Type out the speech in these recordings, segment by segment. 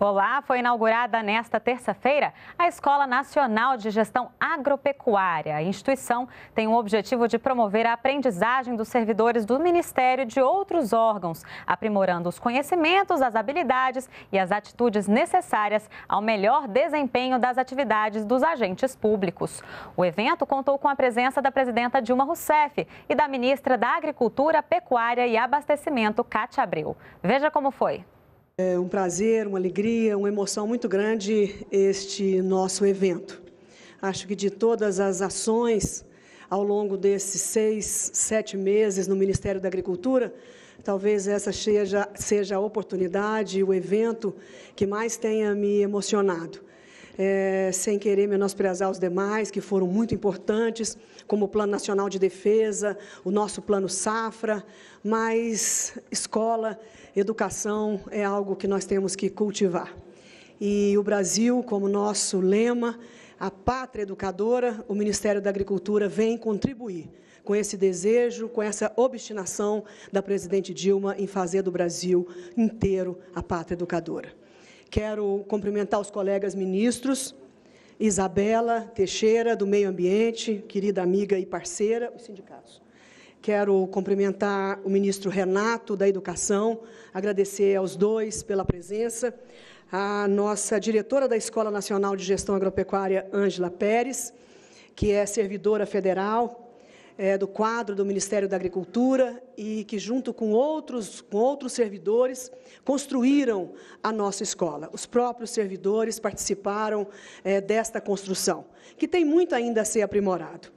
Olá, foi inaugurada nesta terça-feira a Escola Nacional de Gestão Agropecuária. A instituição tem o objetivo de promover a aprendizagem dos servidores do Ministério e de outros órgãos, aprimorando os conhecimentos, as habilidades e as atitudes necessárias ao melhor desempenho das atividades dos agentes públicos. O evento contou com a presença da presidenta Dilma Rousseff e da ministra da Agricultura, Pecuária e Abastecimento, Cátia Abreu. Veja como foi. É um prazer, uma alegria, uma emoção muito grande este nosso evento. Acho que de todas as ações ao longo desses seis, sete meses no Ministério da Agricultura, talvez essa seja, seja a oportunidade, o evento que mais tenha me emocionado é, sem querer menosprezar os demais, que foram muito importantes, como o Plano Nacional de Defesa, o nosso Plano Safra, mas escola, educação é algo que nós temos que cultivar. E o Brasil, como nosso lema, a pátria educadora, o Ministério da Agricultura vem contribuir com esse desejo, com essa obstinação da presidente Dilma em fazer do Brasil inteiro a pátria educadora. Quero cumprimentar os colegas ministros, Isabela Teixeira, do Meio Ambiente, querida amiga e parceira, os sindicatos. Quero cumprimentar o ministro Renato, da Educação, agradecer aos dois pela presença, a nossa diretora da Escola Nacional de Gestão Agropecuária, Ângela Pérez, que é servidora federal, é, do quadro do Ministério da Agricultura e que, junto com outros, com outros servidores, construíram a nossa escola. Os próprios servidores participaram é, desta construção, que tem muito ainda a ser aprimorado.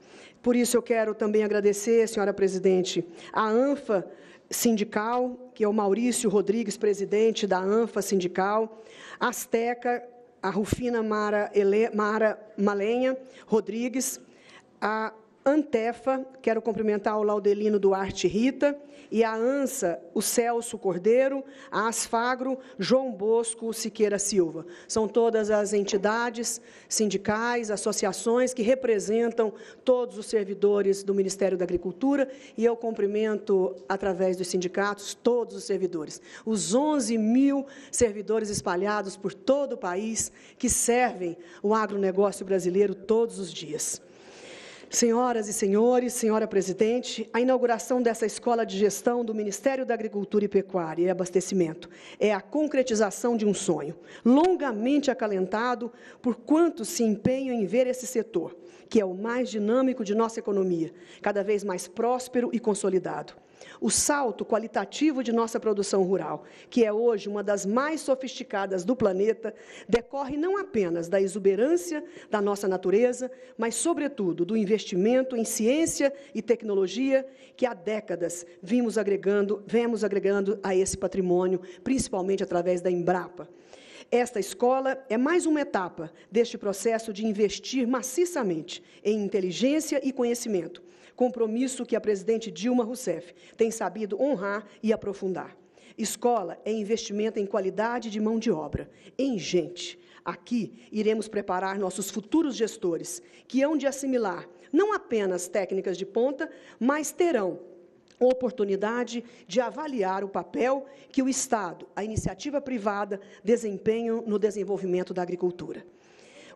Por isso, eu quero também agradecer, senhora presidente, a ANFA sindical, que é o Maurício Rodrigues, presidente da ANFA sindical, a Azteca, a Rufina Mara, Ele, Mara Malenha Rodrigues, a Antefa, quero cumprimentar o Laudelino Duarte Rita, e a ANSA, o Celso Cordeiro, a Asfagro, João Bosco Siqueira Silva. São todas as entidades sindicais, associações que representam todos os servidores do Ministério da Agricultura, e eu cumprimento, através dos sindicatos, todos os servidores. Os 11 mil servidores espalhados por todo o país que servem o agronegócio brasileiro todos os dias. Senhoras e senhores, senhora presidente, a inauguração dessa escola de gestão do Ministério da Agricultura e Pecuária e Abastecimento é a concretização de um sonho, longamente acalentado por quantos se empenham em ver esse setor, que é o mais dinâmico de nossa economia, cada vez mais próspero e consolidado o salto qualitativo de nossa produção rural, que é hoje uma das mais sofisticadas do planeta, decorre não apenas da exuberância da nossa natureza, mas, sobretudo, do investimento em ciência e tecnologia que há décadas vimos agregando, vemos agregando a esse patrimônio, principalmente através da Embrapa. Esta escola é mais uma etapa deste processo de investir maciçamente em inteligência e conhecimento, compromisso que a presidente Dilma Rousseff tem sabido honrar e aprofundar. Escola é investimento em qualidade de mão de obra, em gente. Aqui iremos preparar nossos futuros gestores, que hão de assimilar não apenas técnicas de ponta, mas terão oportunidade de avaliar o papel que o Estado, a iniciativa privada, desempenham no desenvolvimento da agricultura.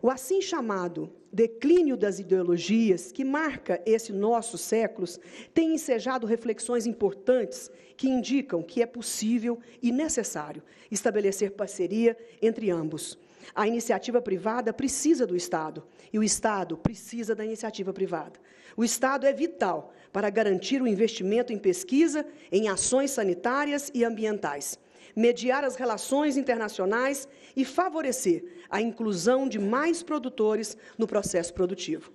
O assim chamado declínio das ideologias, que marca esse nossos séculos, tem ensejado reflexões importantes que indicam que é possível e necessário estabelecer parceria entre ambos. A iniciativa privada precisa do Estado e o Estado precisa da iniciativa privada. O Estado é vital para garantir o investimento em pesquisa, em ações sanitárias e ambientais mediar as relações internacionais e favorecer a inclusão de mais produtores no processo produtivo.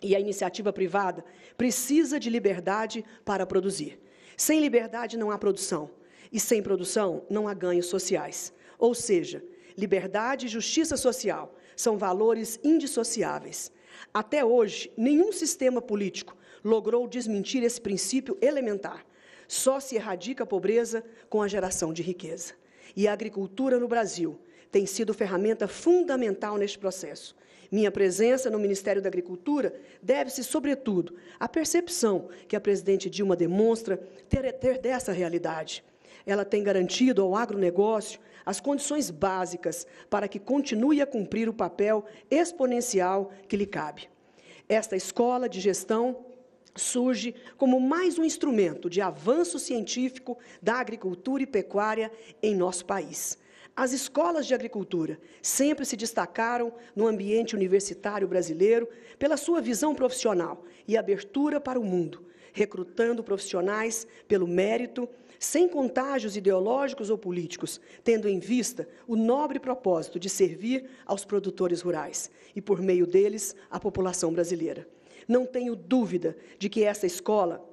E a iniciativa privada precisa de liberdade para produzir. Sem liberdade não há produção, e sem produção não há ganhos sociais. Ou seja, liberdade e justiça social são valores indissociáveis. Até hoje, nenhum sistema político logrou desmentir esse princípio elementar. Só se erradica a pobreza com a geração de riqueza. E a agricultura no Brasil tem sido ferramenta fundamental neste processo. Minha presença no Ministério da Agricultura deve-se, sobretudo, à percepção que a presidente Dilma demonstra ter, ter dessa realidade. Ela tem garantido ao agronegócio as condições básicas para que continue a cumprir o papel exponencial que lhe cabe. Esta escola de gestão surge como mais um instrumento de avanço científico da agricultura e pecuária em nosso país. As escolas de agricultura sempre se destacaram no ambiente universitário brasileiro pela sua visão profissional e abertura para o mundo, recrutando profissionais pelo mérito, sem contágios ideológicos ou políticos, tendo em vista o nobre propósito de servir aos produtores rurais e, por meio deles, a população brasileira. Não tenho dúvida de que essa escola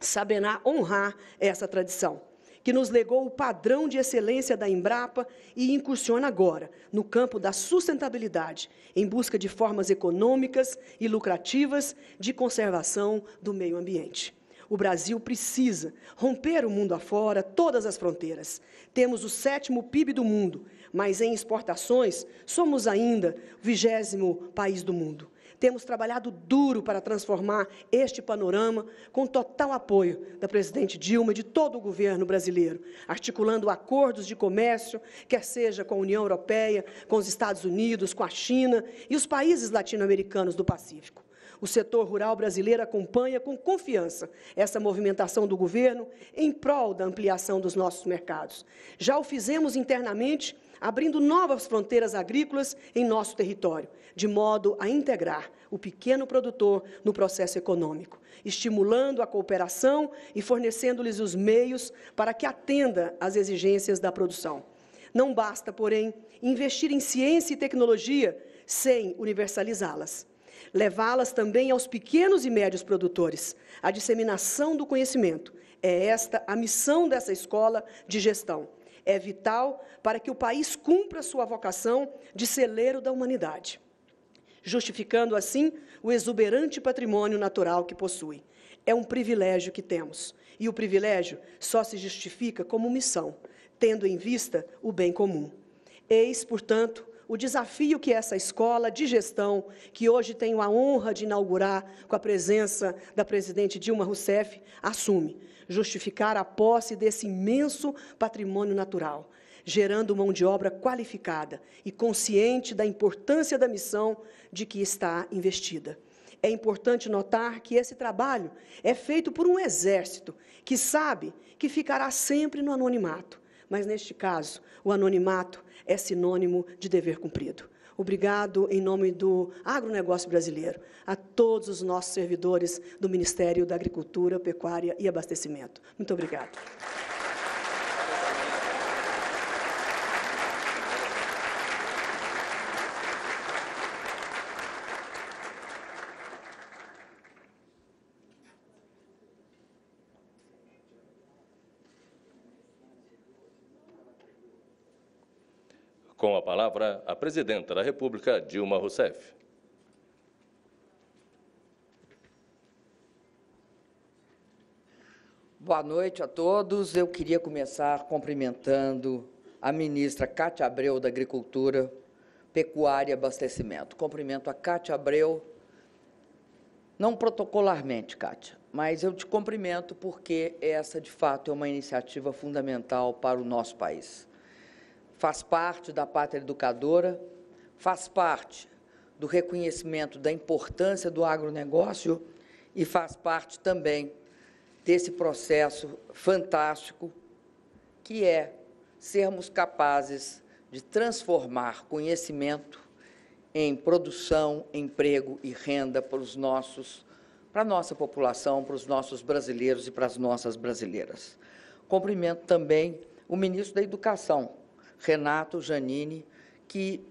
saberá honrar essa tradição, que nos legou o padrão de excelência da Embrapa e incursiona agora no campo da sustentabilidade, em busca de formas econômicas e lucrativas de conservação do meio ambiente. O Brasil precisa romper o mundo afora, todas as fronteiras. Temos o sétimo PIB do mundo, mas em exportações somos ainda o vigésimo país do mundo. Temos trabalhado duro para transformar este panorama com total apoio da presidente Dilma e de todo o governo brasileiro, articulando acordos de comércio, quer seja com a União Europeia, com os Estados Unidos, com a China e os países latino-americanos do Pacífico. O setor rural brasileiro acompanha com confiança essa movimentação do governo em prol da ampliação dos nossos mercados. Já o fizemos internamente abrindo novas fronteiras agrícolas em nosso território, de modo a integrar o pequeno produtor no processo econômico, estimulando a cooperação e fornecendo-lhes os meios para que atenda às exigências da produção. Não basta, porém, investir em ciência e tecnologia sem universalizá-las. Levá-las também aos pequenos e médios produtores. A disseminação do conhecimento é esta a missão dessa escola de gestão é vital para que o país cumpra sua vocação de celeiro da humanidade, justificando assim o exuberante patrimônio natural que possui. É um privilégio que temos, e o privilégio só se justifica como missão, tendo em vista o bem comum. Eis, portanto, o desafio que essa escola de gestão, que hoje tenho a honra de inaugurar com a presença da presidente Dilma Rousseff, assume justificar a posse desse imenso patrimônio natural, gerando mão de obra qualificada e consciente da importância da missão de que está investida. É importante notar que esse trabalho é feito por um exército que sabe que ficará sempre no anonimato, mas neste caso, o anonimato é sinônimo de dever cumprido. Obrigado em nome do agronegócio brasileiro, a todos os nossos servidores do Ministério da Agricultura, Pecuária e Abastecimento. Muito obrigado. Com a palavra, a presidenta da República, Dilma Rousseff. Boa noite a todos. Eu queria começar cumprimentando a ministra Cátia Abreu da Agricultura, Pecuária e Abastecimento. Cumprimento a Cátia Abreu, não protocolarmente, Cátia, mas eu te cumprimento porque essa, de fato, é uma iniciativa fundamental para o nosso país faz parte da pátria educadora, faz parte do reconhecimento da importância do agronegócio e faz parte também desse processo fantástico que é sermos capazes de transformar conhecimento em produção, emprego e renda para os nossos para a nossa população, para os nossos brasileiros e para as nossas brasileiras. Cumprimento também o ministro da Educação, Renato Janini, que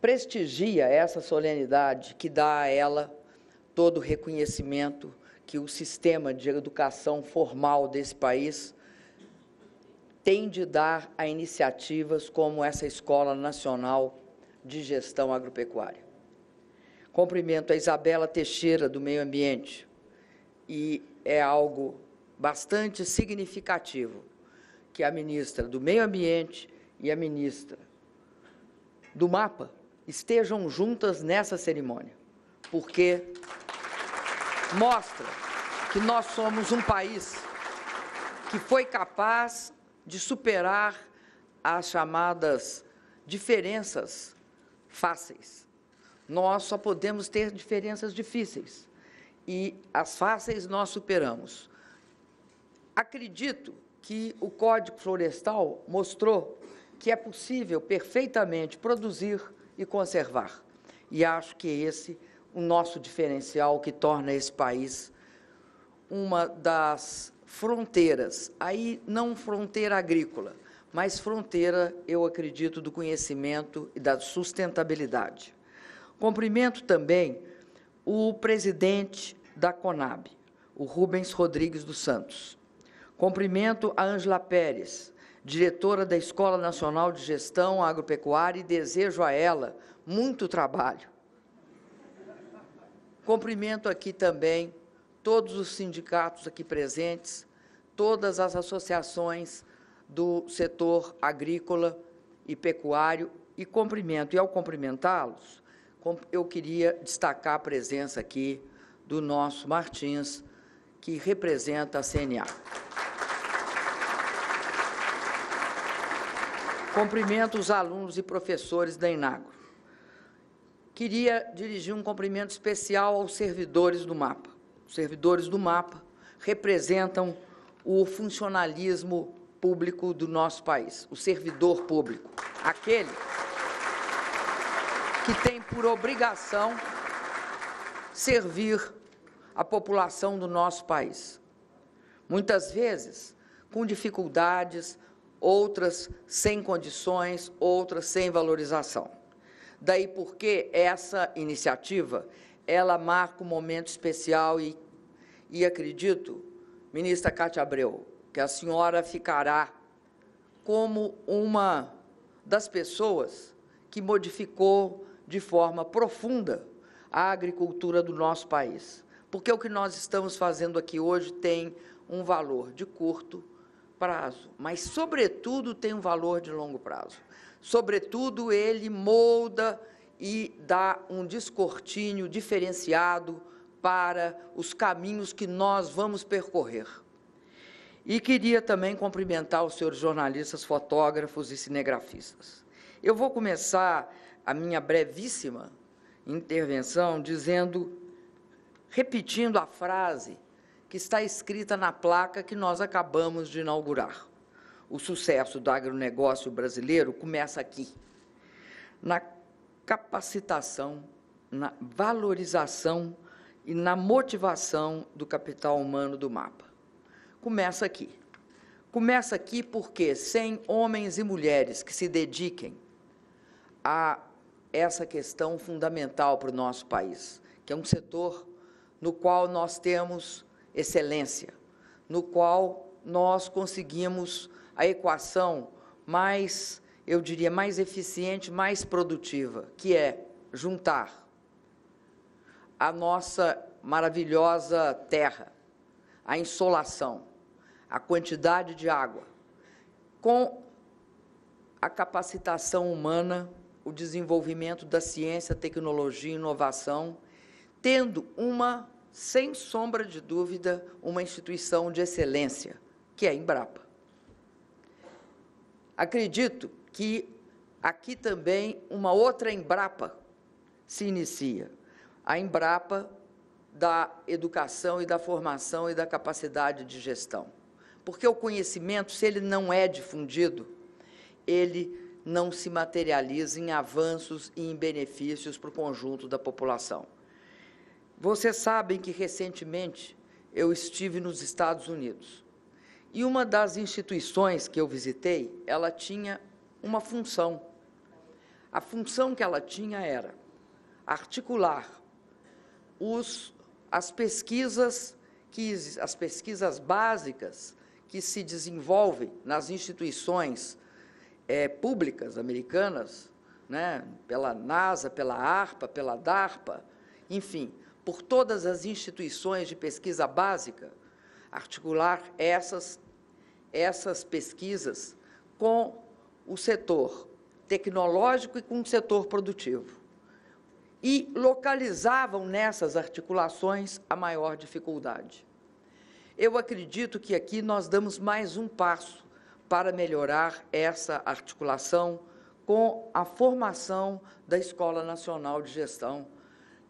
prestigia essa solenidade, que dá a ela todo o reconhecimento que o sistema de educação formal desse país tem de dar a iniciativas como essa Escola Nacional de Gestão Agropecuária. Cumprimento a Isabela Teixeira, do Meio Ambiente, e é algo bastante significativo que a ministra do Meio Ambiente e a ministra do Mapa estejam juntas nessa cerimônia, porque mostra que nós somos um país que foi capaz de superar as chamadas diferenças fáceis. Nós só podemos ter diferenças difíceis e as fáceis nós superamos. Acredito que o Código Florestal mostrou que é possível perfeitamente produzir e conservar. E acho que é esse o nosso diferencial que torna esse país uma das fronteiras, aí não fronteira agrícola, mas fronteira, eu acredito, do conhecimento e da sustentabilidade. Cumprimento também o presidente da Conab, o Rubens Rodrigues dos Santos. Cumprimento a Ângela Pérez, diretora da Escola Nacional de Gestão Agropecuária, e desejo a ela muito trabalho. Cumprimento aqui também todos os sindicatos aqui presentes, todas as associações do setor agrícola e pecuário e cumprimento. E ao cumprimentá-los, eu queria destacar a presença aqui do nosso Martins, que representa a CNA. Cumprimento os alunos e professores da Inagro. Queria dirigir um cumprimento especial aos servidores do MAPA. Os servidores do MAPA representam o funcionalismo público do nosso país, o servidor público, aquele que tem por obrigação servir a população do nosso país. Muitas vezes com dificuldades, outras sem condições, outras sem valorização. Daí porque essa iniciativa, ela marca um momento especial e, e acredito, ministra Cátia Abreu, que a senhora ficará como uma das pessoas que modificou de forma profunda a agricultura do nosso país. Porque o que nós estamos fazendo aqui hoje tem um valor de curto prazo, mas, sobretudo, tem um valor de longo prazo. Sobretudo, ele molda e dá um descortínio diferenciado para os caminhos que nós vamos percorrer. E queria também cumprimentar os senhores jornalistas, fotógrafos e cinegrafistas. Eu vou começar a minha brevíssima intervenção dizendo, repetindo a frase que está escrita na placa que nós acabamos de inaugurar. O sucesso do agronegócio brasileiro começa aqui, na capacitação, na valorização e na motivação do capital humano do mapa. Começa aqui. Começa aqui porque sem homens e mulheres que se dediquem a essa questão fundamental para o nosso país, que é um setor no qual nós temos excelência, no qual nós conseguimos a equação mais, eu diria, mais eficiente, mais produtiva, que é juntar a nossa maravilhosa terra, a insolação, a quantidade de água, com a capacitação humana o desenvolvimento da ciência, tecnologia e inovação, tendo uma, sem sombra de dúvida, uma instituição de excelência, que é a Embrapa. Acredito que aqui também uma outra Embrapa se inicia, a Embrapa da educação e da formação e da capacidade de gestão. Porque o conhecimento, se ele não é difundido, ele não se materializa em avanços e em benefícios para o conjunto da população. Vocês sabem que recentemente eu estive nos Estados Unidos e uma das instituições que eu visitei, ela tinha uma função. A função que ela tinha era articular os, as pesquisas que as pesquisas básicas que se desenvolvem nas instituições é, públicas americanas, né, pela NASA, pela ARPA, pela DARPA, enfim, por todas as instituições de pesquisa básica, articular essas, essas pesquisas com o setor tecnológico e com o setor produtivo. E localizavam nessas articulações a maior dificuldade. Eu acredito que aqui nós damos mais um passo para melhorar essa articulação com a formação da Escola Nacional de Gestão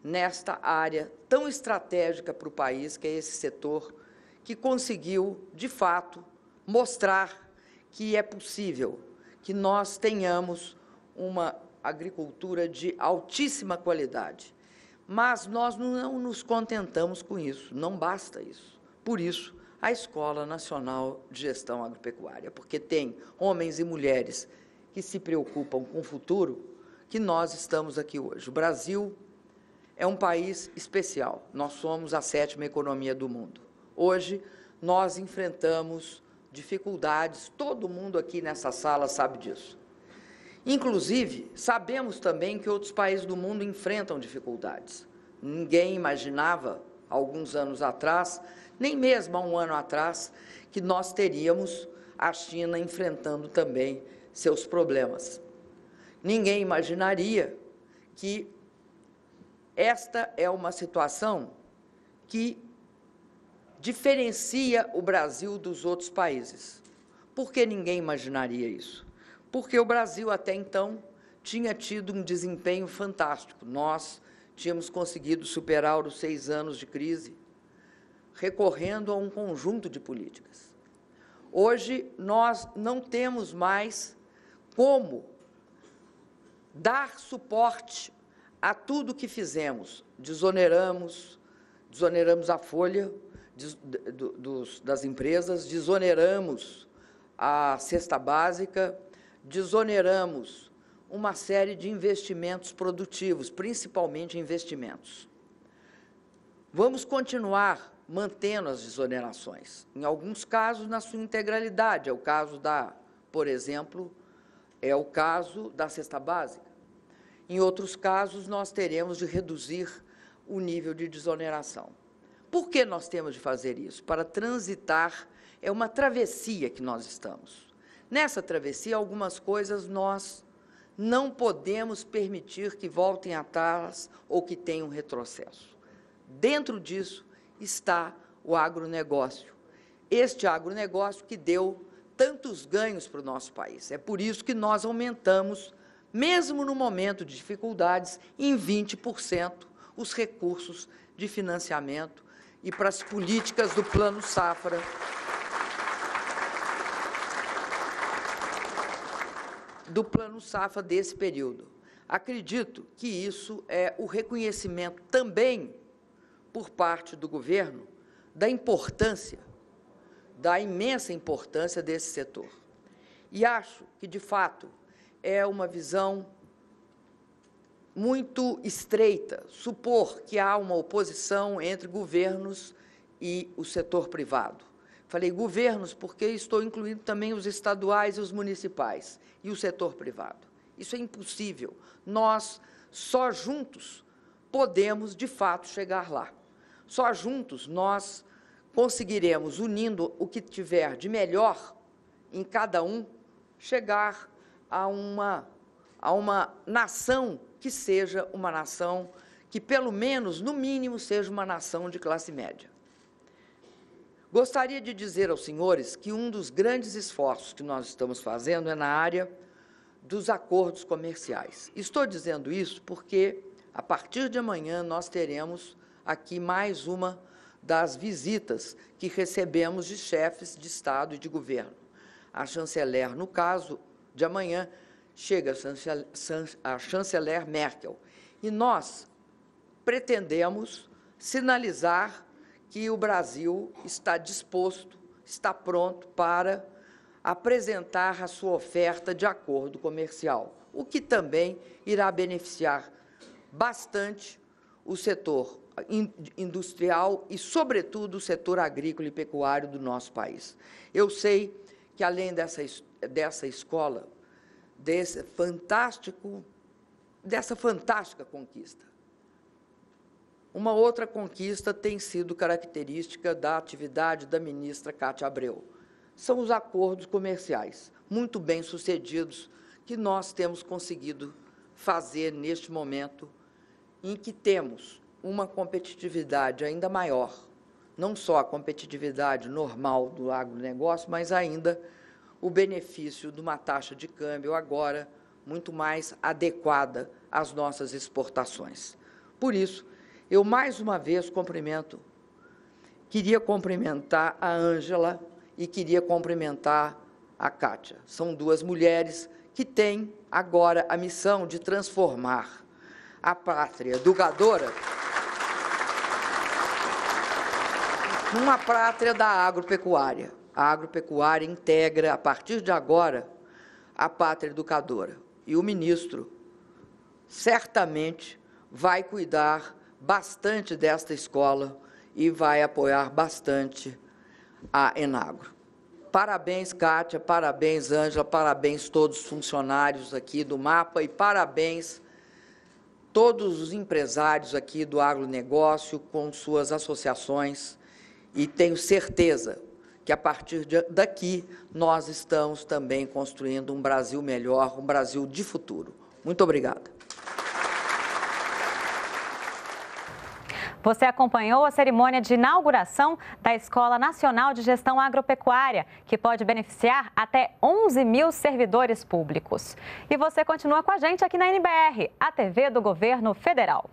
nesta área tão estratégica para o país, que é esse setor, que conseguiu, de fato, mostrar que é possível que nós tenhamos uma agricultura de altíssima qualidade. Mas nós não nos contentamos com isso, não basta isso. Por isso, a Escola Nacional de Gestão Agropecuária, porque tem homens e mulheres que se preocupam com o futuro, que nós estamos aqui hoje. O Brasil é um país especial. Nós somos a sétima economia do mundo. Hoje, nós enfrentamos dificuldades, todo mundo aqui nessa sala sabe disso. Inclusive, sabemos também que outros países do mundo enfrentam dificuldades. Ninguém imaginava, alguns anos atrás, nem mesmo há um ano atrás, que nós teríamos a China enfrentando também seus problemas. Ninguém imaginaria que esta é uma situação que diferencia o Brasil dos outros países. Por que ninguém imaginaria isso? Porque o Brasil, até então, tinha tido um desempenho fantástico. Nós tínhamos conseguido superar os seis anos de crise, recorrendo a um conjunto de políticas. Hoje, nós não temos mais como dar suporte a tudo que fizemos. Desoneramos, desoneramos a folha de, de, dos, das empresas, desoneramos a cesta básica, desoneramos uma série de investimentos produtivos, principalmente investimentos. Vamos continuar mantendo as desonerações, em alguns casos na sua integralidade, é o caso da, por exemplo, é o caso da cesta básica. Em outros casos, nós teremos de reduzir o nível de desoneração. Por que nós temos de fazer isso? Para transitar, é uma travessia que nós estamos. Nessa travessia, algumas coisas nós não podemos permitir que voltem atrás ou que tenham retrocesso. Dentro disso está o agronegócio. Este agronegócio que deu tantos ganhos para o nosso país. É por isso que nós aumentamos, mesmo no momento de dificuldades, em 20% os recursos de financiamento e para as políticas do Plano Safra. Do Plano Safra desse período. Acredito que isso é o reconhecimento também por parte do governo da importância, da imensa importância desse setor. E acho que, de fato, é uma visão muito estreita supor que há uma oposição entre governos e o setor privado. Falei governos porque estou incluindo também os estaduais e os municipais e o setor privado. Isso é impossível. Nós, só juntos, podemos, de fato, chegar lá. Só juntos nós conseguiremos, unindo o que tiver de melhor em cada um, chegar a uma, a uma nação que seja uma nação que, pelo menos, no mínimo, seja uma nação de classe média. Gostaria de dizer aos senhores que um dos grandes esforços que nós estamos fazendo é na área dos acordos comerciais. Estou dizendo isso porque, a partir de amanhã, nós teremos aqui mais uma das visitas que recebemos de chefes de Estado e de governo. A chanceler, no caso de amanhã, chega a chanceler Merkel. E nós pretendemos sinalizar que o Brasil está disposto, está pronto para apresentar a sua oferta de acordo comercial, o que também irá beneficiar bastante o setor industrial e, sobretudo, o setor agrícola e pecuário do nosso país. Eu sei que, além dessa, dessa escola, desse fantástico, dessa fantástica conquista. Uma outra conquista tem sido característica da atividade da ministra Cátia Abreu. São os acordos comerciais, muito bem sucedidos, que nós temos conseguido fazer neste momento em que temos uma competitividade ainda maior não só a competitividade normal do agronegócio, mas ainda o benefício de uma taxa de câmbio agora muito mais adequada às nossas exportações. Por isso, eu mais uma vez cumprimento, queria cumprimentar a Ângela e queria cumprimentar a Kátia. São duas mulheres que têm agora a missão de transformar a pátria educadora numa pátria da agropecuária. A agropecuária integra, a partir de agora, a pátria educadora. E o ministro certamente vai cuidar bastante desta escola e vai apoiar bastante a Enagro. Parabéns, Kátia, parabéns, Ângela, parabéns todos os funcionários aqui do MAPA e parabéns todos os empresários aqui do agronegócio com suas associações e tenho certeza que a partir de, daqui nós estamos também construindo um Brasil melhor, um Brasil de futuro. Muito obrigada. Você acompanhou a cerimônia de inauguração da Escola Nacional de Gestão Agropecuária, que pode beneficiar até 11 mil servidores públicos. E você continua com a gente aqui na NBR, a TV do Governo Federal.